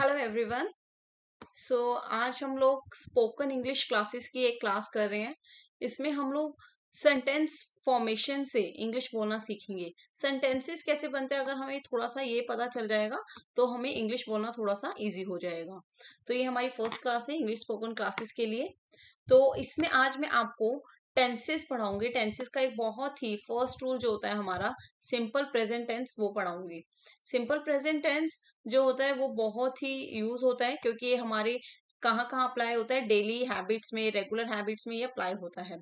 Hello everyone so आज हम लोग स्पोकन इंग्लिश क्लासेस की एक क्लास कर रहे हैं। इसमें हम लोग सेंटेंस फॉर्मेशन से इंग्लिश बोलना सीखेंगे। सेंटेंसेस कैसे बनते हैं? अगर हमें थोड़ा सा ये पता चल जाएगा तो हमें इंग्लिश बोलना थोड़ा सा इजी हो जाएगा। तो ये हमारी फ़र्स्ट क्लास है इंग्लिश स्पोकन क्लासेस के लिए। तो इसमें आज मैं आपको टेंसेस पढ़ाऊँगी। टेंसेस का एक बहुत ही फ़र्स्ट रूल जो होता है हमारा सिंपल प्रेजेंट टेंस वो पढ़ाऊँगी। सिंपल प्रेजेंट टेंस जो होता है, वो बहुत ही यूज़ होता है क्योंकि ये हमारे कहाँ कहाँ अप्लाई होता है? डेली हैबिट्स में रेगुलर हैबिट्स में ये अप्लाई होता है।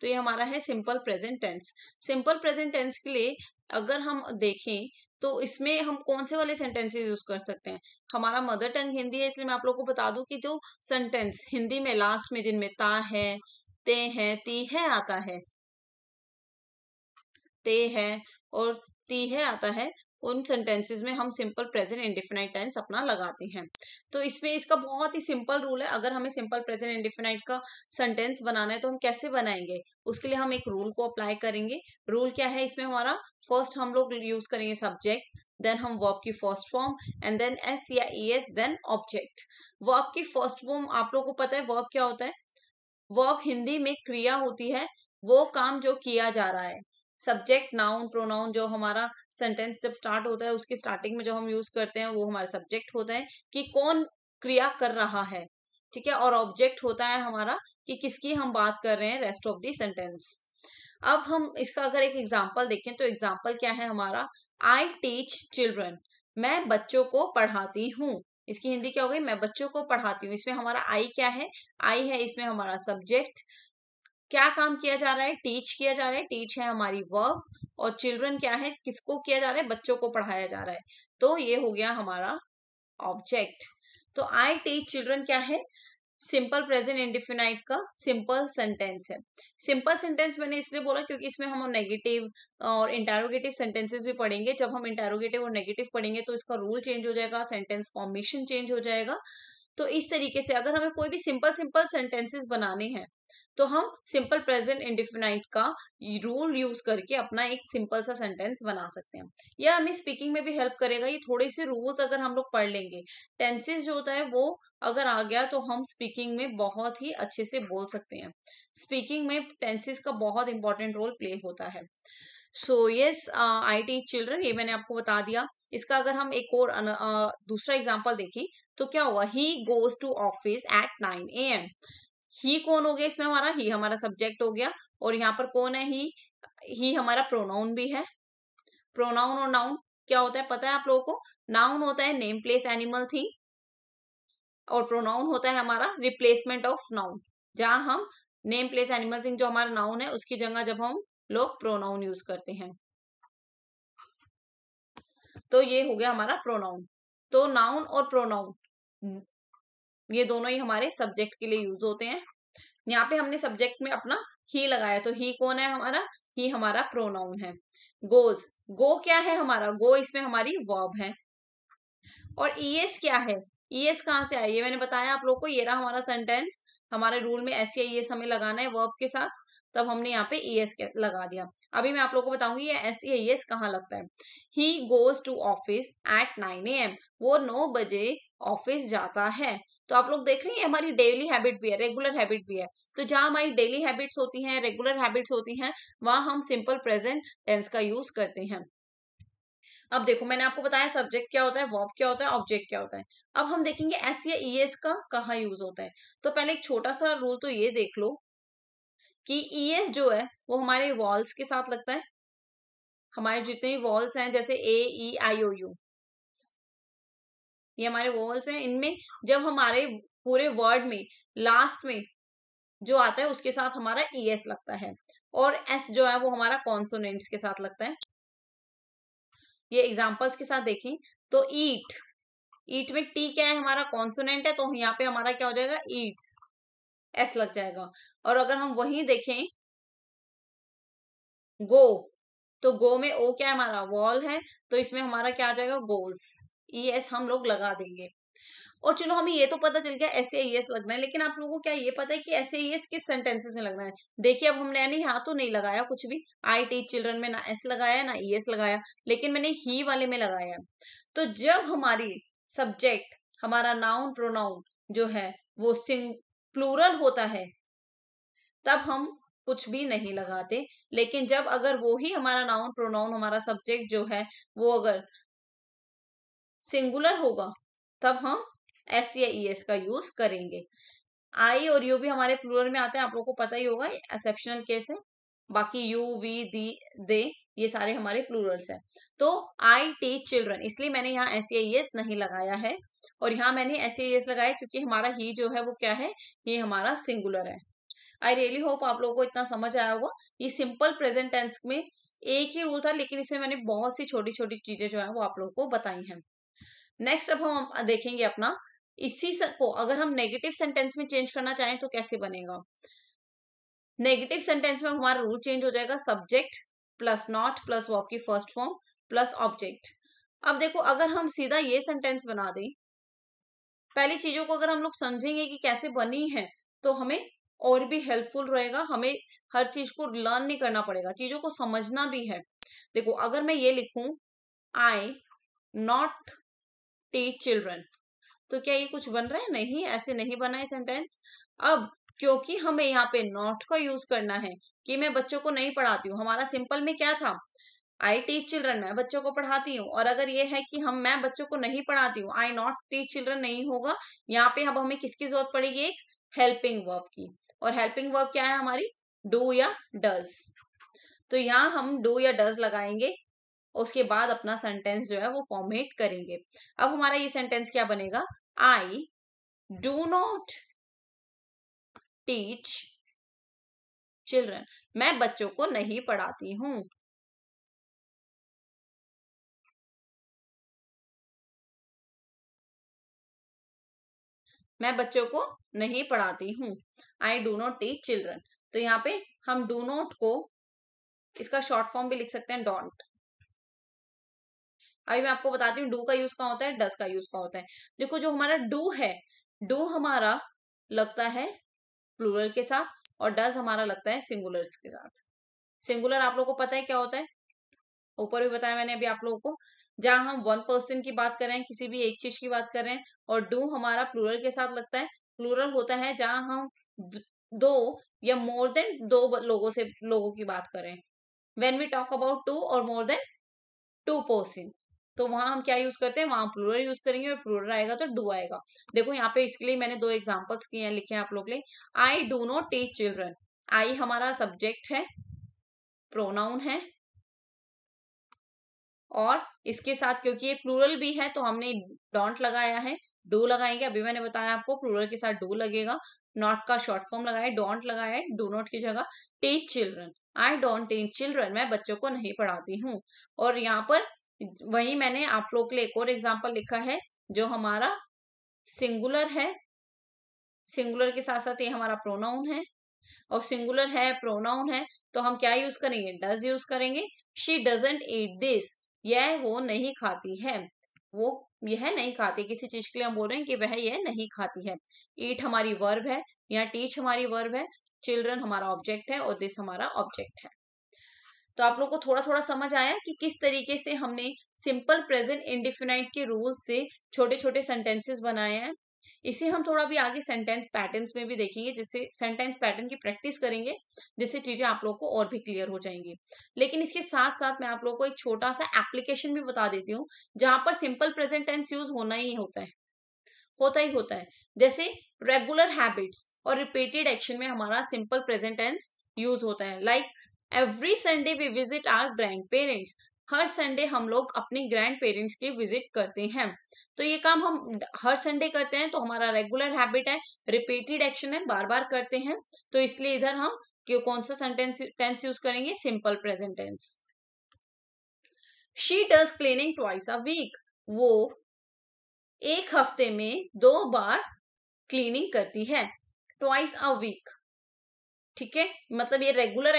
तो ये हमारा है simple present tense simple present tense के लिए अगर हम देखें तो इसमें हम कौन से वाले सेंटेंसेस यूज़ कर सकते हैं? हमारा मदर टंग हिंदी है, इसलिए मैं आप लोगों को बता दूँ कि जो सेंटेंस हिंदी में लास्ट में जिनमें ता है ते है, ती है, आता है। ते है और ती है, आता है, उन सेंटेंसेस में हम सिंपल प्रेजेंट इंडिफिनाइट टेंस अपना लगाते हैं। तो इसमें इसका बहुत ही सिंपल रूल है। अगर हमें सिंपल प्रेजेंट इंडिफिनाइट का सेंटेंस बनाना है तो हम कैसे बनाएँगे? उसके लिए हम एक रूल को अप्लाई करेंगे। रूल क्या है इसमें हमारा? फ़र्स्ट हम लोग यूज़ करेंगे सब्जेक्ट देन हम वर्ब की first form and then S या E S then object verb की फ़र्स्ट फॉर्म आप लोगों को पता है वर्ब क्या होता है? वर्ब हिंदी में क्रिया होती है, वो काम जो किया जा रहा है। सब्जेक्ट नाउन प्रोनाउन जो हमारा सेंटेंस जब स्टार्ट होता है, उसकी स्टार्टिंग में जो हम यूज़ करते हैं, वो हमारा सब्जेक्ट होता है कि कौन क्रिया कर रहा है, ठीक है? और ऑब्जेक्ट होता है हमारा कि किसकी हम बात कर रहे हैं रेस्ट ऑफ़ दी सेंटेंस अब हम इसका अगर एक एग्ज़ाम्पल देखें तो एग्ज़ाम्पल क्या है हमारा? आई टीच चिल्ड्रन मैं बच्चों को पढ़ाती हूँ। इसकी हिंदी क्या हो गई? मैं बच्चों को पढ़ाती हूँ। इसमें हमारा आई क्या है? आई है इसमें हमारा सब्जेक्ट क्या काम किया जा रहा है? टीच किया जा रहा है। टीच है हमारी वर्ब और चिल्ड्रन क्या है? किसको किया जा रहा है? बच्चों को पढ़ाया जा रहा है। तो ये हो गया हमारा ऑब्जेक्ट तो आई टीच चिल्ड्रन क्या है? सिंपल प्रेजेंट इंडिफिनाइट का सिंपल सेंटेंस है। सिंपल सेंटेंस मैंने इसलिए बोला क्योंकि इसमें हम नेगेटिव और इंटेरोगेटिव सेंटेंसेस भी पढ़ेंगे। जब हम इंटेरोगेटिव और नेगेटिव पढ़ेंगे तो इसका रूल चेंज हो जाएगा, सेंटेंस फॉर्मेशन चेंज हो जाएगा। तो इस तरीके से अगर हमें कोई भी सिंपल सिंपल सेंटेंसेस बनाने हैं तो हम सिंपल प्रेजेंट इंडिफिनाइट का रूल यूज़ करके अपना एक सिंपल सा सेंटेंस बना सकते हैं। यह हमें स्पीकिंग में भी हेल्प करेगा, ये थोड़े से रूल्स अगर हम लोग पढ़ लेंगे टेंसेस जो होता है वो अगर आ गया तो हम स्पीकिंग में बहुत ही अच्छे से बोल सकते हैं। स्पीकिंग में टेंसेस का बहुत इंपॉर्टेंट रोल प्ले होता है। So yes I teach children ये मैंने आपको बता दिया। इसका अगर हम एक और अन, uh, दूसरा एग्ज़ाम्पल देखें तो क्या हुआ? He goes to office at nine A M he कौन हो गया इसमें हमारा? ही हमारा सब्जेक्ट हो गया। और यहाँ पर कौन है? ही ही हमारा प्रोनाउन भी है। प्रोनाउन और नाउन क्या होता है? पता है आप लोगों को? नाउन होता है नेम प्लेस एनिमल थिंग और प्रोनाउन होता है हमारा रिप्लेसमेंट ऑफ़ नाउन जहाँ हम नेम प्लेस एनिमल थिंग जो हमारा नाउन है उसकी जगह जब हम लोग प्रोनाउन यूज़ करते हैं। तो ये हो गया हमारा प्रोनाउन तो नाउन और प्रोनाउन ये दोनों ही हमारे सब्जेक्ट के लिए यूज़ होते हैं। यहाँ पे हमने सब्जेक्ट में अपना ही लगाया तो ही कौन है हमारा? ही हमारा प्रोनाउन है। गोज गो क्या है हमारा? गो इसमें हमारी वर्ब है। और ईएस क्या है? ईएस कहाँ से आई ये मैंने बताया आप लोग को, ये रहा हमारा सेंटेंस हमारे रूल में एस या हमें लगाना है वर्ब के साथ। तब हमने यहाँ पे ई एस लगा दिया। अभी मैं आप लोगों को बताऊँगी ये एस ई एस कहाँ लगता है। He goes to office at nine A M वो नौ बजे ऑफ़िस जाता है। तो आप लोग देख रहे हैं हमारी डेली हैबिट भी है रेगुलर हैबिट भी है। तो जहाँ हमारी डेली हैबिट्स होती हैं रेगुलर हैबिट्स होती हैं, वहाँ हम सिंपल प्रेजेंट टेंस का यूज़ करते हैं। अब देखो, मैंने आपको बताया सब्जेक्ट क्या होता है वर्ब क्या होता है ऑब्जेक्ट क्या होता है। अब हम देखेंगे एस या ई एस का कहाँ यूज़ होता है। तो पहले एक छोटा सा रूल तो ये देख लो। कि ई एस जो है, वो हमारे वॉल्स के साथ लगता है। हमारे जितने भी वॉल्स हैं, जैसे ए ई आई ओ यू ये हमारे वॉल्स हैं। इनमें जब हमारे पूरे वर्ड में लास्ट में जो आता है, उसके साथ हमारा ई एस लगता है। और एस जो है, वो हमारा कॉन्सोनेंट्स के साथ लगता है। ये एग्जाम्पल्स के साथ देखें तो ईट ईट में टी क्या है? हमारा कॉन्सोनेंट है तो यहाँ पे हमारा क्या हो जाएगा? ईट्स एस लग जाएगा। और अगर हम वही देखें गो तो गो में ओ क्या है? हमारा वॉल है तो इसमें हमारा क्या आ जाएगा? गोज। ई एस हम लोग लगा देंगे। और चलो, हमें ये तो पता चल गया, ऐसे ई एस लगना है, लेकिन आप लोगों को क्या ये पता है कि ऐसे ई एस किस सेंटेंसेस में लगना है? देखिए, अब हमने यानी यहाँ तो नहीं लगाया कुछ भी। आई टी चिल्ड्रन में ना एस लगाया, ना ई एस लगाया, लेकिन मैंने ही वाले में लगाया। तो जब हमारी सब्जेक्ट हमारा नाउन प्रोनाउन जो है, वो सिंग प्लूरल होता है, तब हम कुछ भी नहीं लगाते। लेकिन जब अगर वो ही हमारा नाउन प्रोनाउन हमारा सब्जेक्ट जो है, वो अगर सिंगुलर होगा, तब हम एस या ई एस का यूज़ करेंगे। आई और यू भी हमारे प्लूरल में आते हैं, आप लोगों को पता ही होगा एक्सेप्शनल केस है। बाकी यू वी दी दे ये सारे हमारे प्लूरल्स हैं। तो आई टीच चिल्ड्रन इसलिए मैंने यहाँ एस एस नहीं लगाया है और यहाँ मैंने एस आई एस लगाया क्योंकि हमारा ही जो है वो क्या है? ये हमारा सिंगुलर है। आई रियली होप आप लोगों को इतना समझ आया होगा। ये सिंपल प्रेजेंट टेंस में एक ही रूल था, लेकिन इसमें मैंने बहुत सी छोटी छोटी चीज़ें जो है वो आप लोगों को बताई हैं। नेक्स्ट अब हम देखेंगे अपना, इसी को अगर हम नेगेटिव सेंटेंस में चेंज करना चाहें तो कैसे बनेगा? नेगेटिव सेंटेंस में हमारा रूल चेंज हो जाएगा subject plus not plus verb की फ़र्स्ट फॉर्म प्लस ऑब्जेक्ट अब देखो, अगर हम सीधा ये सेंटेंस बना दें, पहली चीज़ों को अगर हम लोग समझेंगे कि कैसे बनी है तो हमें और भी हेल्पफुल रहेगा, हमें हर चीज़ को लर्न नहीं करना पड़ेगा, चीज़ों को समझना भी है। देखो, अगर मैं ये लिखूं आई नॉट टीच चिल्ड्रन तो क्या ये कुछ बन रहा है? नहीं, ऐसे नहीं बना है सेंटेंस अब क्योंकि हमें यहाँ पे नॉट का यूज़ करना है कि मैं बच्चों को नहीं पढ़ाती हूँ। हमारा सिंपल में क्या था? आई टीच चिल्ड्रन मैं बच्चों को पढ़ाती हूँ। और अगर ये है कि हम, मैं बच्चों को नहीं पढ़ाती हूँ आई नॉट टीच चिल्ड्रन नहीं होगा। यहाँ पे अब हमें किसकी ज़रूरत पड़ेगी? एक हेल्पिंग वर्ब की। और हेल्पिंग वर्ब क्या है हमारी? डू या डज तो यहाँ हम डू या डज लगाएँगे, उसके बाद अपना सेंटेंस जो है वो फॉर्मेट करेंगे। अब हमारा ये सेंटेंस क्या बनेगा? I do not teach children मैं बच्चों को नहीं पढ़ाती हूँ। मैं बच्चों को नहीं पढ़ाती हूँ। I do not teach children तो यहाँ पे हम डू नॉट को इसका शॉर्ट फॉर्म भी लिख सकते हैं डोंट अभी मैं आपको बताती हूँ डू का यूज़ कहाँ होता है डस का यूज़ कहाँ होता है। देखो, जो हमारा डू है डू हमारा लगता है प्लूरल के साथ और डज हमारा लगता है सिंगुलर के साथ। सिंगुलर आप लोगों को पता है क्या होता है? ऊपर भी बताया मैंने अभी आप लोगों को, जहाँ हम वन पर्सन की बात कर रहे हैं, किसी भी एक चीज़ की बात कर रहे हैं और डू हमारा प्लूरल के साथ लगता है। प्लूरल होता है जहाँ हम दो या मोर देन दो लोगों से, लोगों की बात करें when we talk about two और मोर देन टू पर्सन तो वहाँ हम क्या यूज़ करते हैं? वहाँ प्लूरल यूज़ करेंगे और प्लूरल आएगा तो डू आएगा। देखो यहाँ पे इसके लिए मैंने दो एग्जाम्पल्स किए हैं, लिखे हैं आप लोग लिए I do not teach children I हमारा सब्जेक्ट है प्रोनाउन है। और इसके साथ क्योंकि ये प्लूरल भी है तो हमने डोंट लगाया है। डू लगाएँगे, अभी मैंने बताया आपको प्लूरल के साथ डू लगेगा। नॉट का शॉर्ट फॉर्म लगाया डोंट लगाया डू नॉट की जगह teach children I don't teach children मैं बच्चों को नहीं पढ़ाती हूँ। और यहाँ पर वही मैंने आप लोग के लिए एक और एग्ज़ाम्पल लिखा है, जो हमारा सिंगुलर है। सिंगुलर के साथ साथ ये हमारा प्रोनाउन है। और सिंगुलर है प्रोनाउन है तो हम क्या यूज़ करेंगे? डज यूज़ करेंगे। शी डजेंट ईट दिस यह वो नहीं खाती है। वो यह नहीं खाती। किसी चीज़ के लिए हम बोल रहे हैं कि वह यह नहीं खाती है। ईट हमारी वर्ब है, या टीच हमारी वर्ब है। चिल्ड्रन हमारा ऑब्जेक्ट है और दिस हमारा ऑब्जेक्ट है। तो आप लोग को थोड़ा थोड़ा समझ आया कि किस तरीके से हमने सिंपल प्रेजेंट इंडिफिनाइट के रूल से छोटे छोटे सेंटेंसेस बनाए हैं। इसे हम थोड़ा भी आगे सेंटेंस पैटर्न्स में भी देखेंगे, जिससे सेंटेंस पैटर्न की प्रैक्टिस करेंगे, जिससे चीज़ें आप लोग को और भी क्लियर हो जाएँगी। लेकिन इसके साथ साथ मैं आप लोग को एक छोटा सा एप्लीकेशन भी बता देती हूँ, जहाँ पर सिंपल प्रेजेंट टेंस यूज़ होना ही होता है। होता ही होता है। जैसे रेगुलर हैबिट्स और रिपीटेड एक्शन में हमारा सिंपल प्रेजेंट टेंस यूज़ होता है। Like every Sunday we visit our grandparents her Sunday हम लोग अपने ग्रैंड पेरेंट्स की विज़िट करते हैं। तो ये काम हम हर संडे करते हैं तो हमारा रेगुलर हैबिट है रिपीटेड एक्शन है बार बार करते हैं। तो इसलिए इधर हम क्यों कौन सा सेंटेंस टेंस यूज़ करेंगे? Simple present tense she does cleaning twice a week वो एक हफ़्ते में दो बार क्लीनिंग करती है। ट्वाइस अ वीक ठीक है? मतलब ये रेगुलर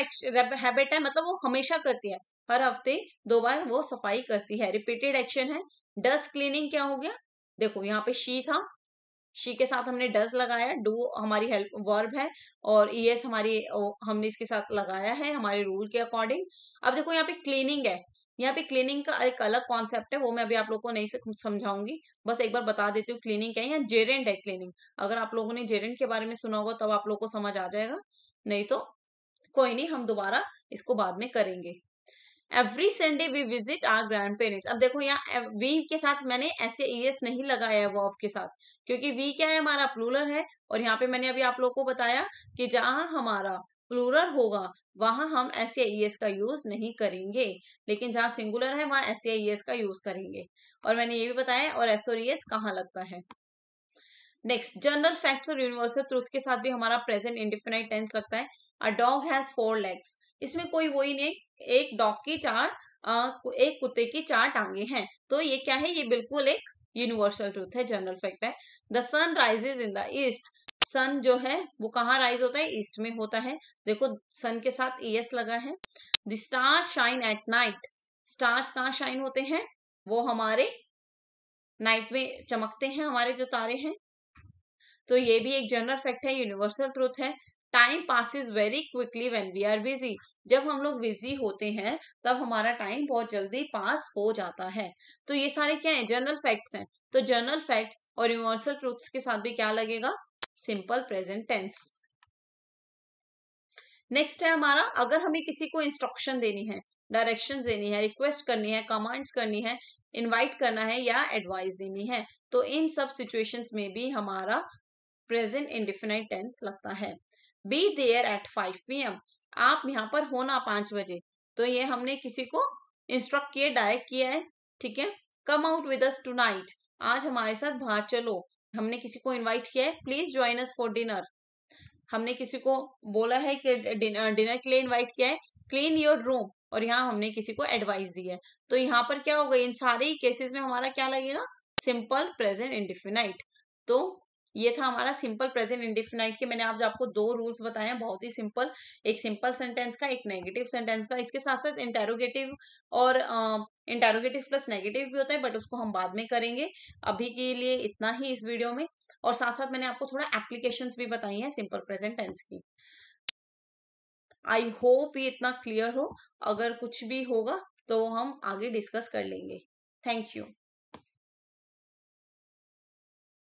हैबिट है मतलब वो हमेशा करती है। हर हफ़्ते दो बार वो सफ़ाई करती है। रिपीटेड एक्शन है। डस्ट क्लीनिंग क्या हो गया? देखो, यहाँ पे शी था। शी के साथ हमने डस लगाया। डू हमारी हेल्प वर्ब है और ई एस हमारी हमने इसके साथ लगाया है हमारे रूल के अकॉर्डिंग अब देखो, यहाँ पे क्लीनिंग है। यहाँ पे क्लीनिंग का एक अलग कॉन्सेप्ट है, वो मैं अभी आप लोगों को नहीं समझाऊँगी। बस एक बार बता देती हूँ क्लीनिंग क्या है? या जेरेंट है क्लीनिंग अगर आप लोगों ने जेरेंट के बारे में सुना होगा, तब आप लोग को समझ आ जाएगा। नहीं तो कोई नहीं, हम दोबारा इसको बाद में करेंगे। Every Sunday we visit our grandparents अब देखो यहाँ वी के साथ मैंने ऐसे ई एस नहीं लगाया है वर्ब के साथ, क्योंकि वी क्या है, हमारा प्लूरल है, और यहाँ पे मैंने अभी आप लोगों को बताया कि जहाँ हमारा प्लूरल होगा, वहाँ हम एस ई एस का यूज़ नहीं करेंगे, लेकिन जहाँ सिंगुलर है, वहाँ एस ई एस का यूज़ करेंगे। और मैंने ये भी बताया और एस और एस कहाँ लगता है? नेक्स्ट जनरल फैक्ट्स और यूनिवर्सल ट्रूथ के साथ भी हमारा प्रेजेंट इंडिफिनाइट टेंस लगता है। A dog has four legs इसमें कोई वही नहीं, एक डॉग की चार एक कुत्ते की चार टांगे हैं। तो ये क्या है? ये बिल्कुल एक यूनिवर्सल ट्रूथ है जनरल फैक्ट है। The sun rises in the east sun जो है, वो कहाँ राइज होता है? ईस्ट में होता है। देखो सन के साथ ई एस लगा है। The star shine at night stars कहाँ शाइन होते हैं? वो हमारे नाइट में चमकते हैं, हमारे जो तारे हैं। तो ये भी एक जनरल फैक्ट है यूनिवर्सल ट्रूथ है। Time passes very quickly when we are busy जब हम लोग बिज़ी होते हैं, तब हमारा टाइम बहुत जल्दी पास हो जाता है। तो ये सारे क्या है? जनरल फैक्ट्स हैं। तो जनरल फैक्ट्स और यूनिवर्सल ट्रूथ्स के साथ भी क्या लगेगा? सिंपल प्रेजेंट टेंस नेक्स्ट है हमारा, अगर हमें किसी को इंस्ट्रक्शन देनी है डायरेक्शन देनी है रिक्वेस्ट करनी है कमांड्स करनी है इनवाइट करना है या एडवाइस देनी है तो इन सब सिचुएशंस में भी हमारा प्रेजेंट इंडिफिनाइट टेंस लगता है। Be there at five P M आप यहाँ पर होना पाँच बजे। तो ये हमने किसी को इंस्ट्रक्ट किया डायरेक्ट किया है, ठीक है? Come out with us tonight आज हमारे साथ बाहर चलो। हमने किसी को इनवाइट किया है please join us for dinner हमने किसी को बोला है कि डिनर के लिए इनवाइट किया है क्लीन योर रूम और यहाँ हमने किसी को एडवाइस दी है। तो यहाँ पर क्या होगा इन सारे केसेस में हमारा क्या लगेगा? सिंपल प्रेजेंट इंडिफिनाइट तो ये था हमारा सिंपल प्रेजेंट इंडिफिनाइट के मैंने आज आपको दो रूल्स बताए हैं, बहुत ही सिंपल, एक सिंपल सेंटेंस का, एक नेगेटिव सेंटेंस का। इसके साथ साथ इंटेरोगेटिव और इंटेरोगेटिव प्लस नेगेटिव भी होता है, बट उसको हम बाद में करेंगे अभी के लिए इतना ही इस वीडियो में। और साथ साथ मैंने आपको थोड़ा एप्लीकेशन भी बताई है सिंपल प्रेजेंट टेंस की। आई होप ये इतना क्लियर हो। अगर कुछ भी होगा तो हम आगे डिस्कस कर लेंगे। Thank you.